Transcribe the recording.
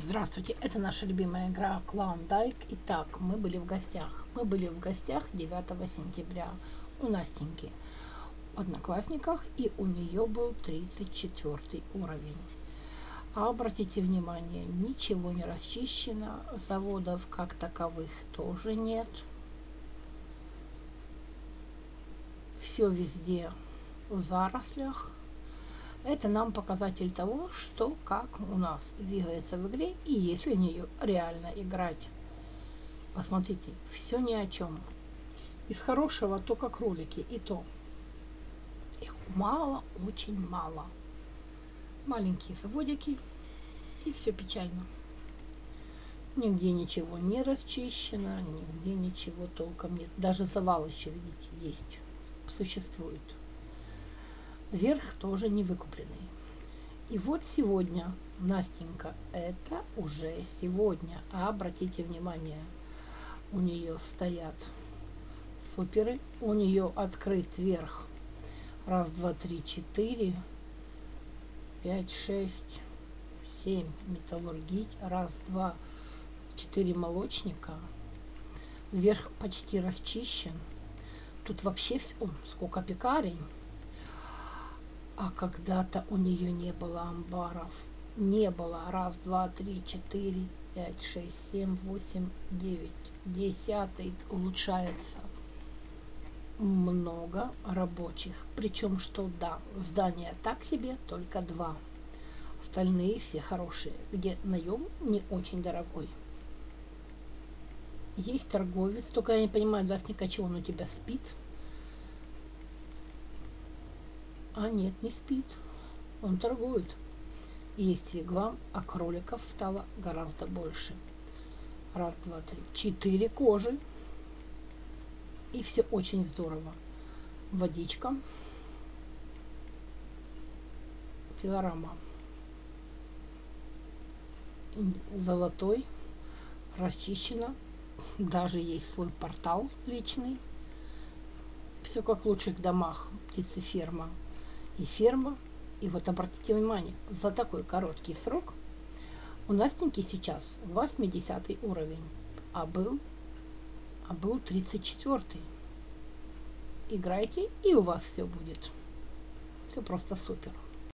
Здравствуйте, это наша любимая игра Клондайк. Итак, мы были в гостях. Мы были в гостях 9 сентября у Настеньки в Одноклассниках, и у нее был 34 уровень. А обратите внимание, ничего не расчищено, заводов как таковых тоже нет. Все везде в зарослях. Это нам показатель того, что как у нас двигается в игре и если в нее реально играть. Посмотрите, все ни о чем. Из хорошего только кролики и то. Их мало, очень мало. Маленькие заводики и все печально. Нигде ничего не расчищено, нигде ничего толком нет. Даже завал еще, видите, есть, существует. Верх тоже не выкупленный. И вот сегодня, Настенька, это уже сегодня. А обратите внимание, у нее стоят суперы, у нее открыт верх. Раз, два, три, четыре, пять, шесть, семь металлургить. Раз, два, четыре молочника. Верх почти расчищен. Тут вообще все, сколько пекарень а когда-то у нее не было амбаров. Не было. Раз, два, три, четыре, пять, шесть, семь, восемь, девять. Десятый улучшается. Много рабочих. Причем, что да, здания так себе, только два. Остальные все хорошие, где наем не очень дорогой. Есть торговец, только я не понимаю, Дасника, чего он у тебя спит. А нет, не спит. Он торгует. Есть вигвам, а кроликов стало гораздо больше. Раз, два, три. Четыре кожи. И все очень здорово. Водичка. Пилорама. Золотой. Расчищено. Даже есть свой портал личный. Все как лучших домах птицеферма и ферма. И вот обратите внимание, за такой короткий срок у Настеньки сейчас 80 уровень, а был, а был 34. Играйте, и у вас все будет. Все просто супер.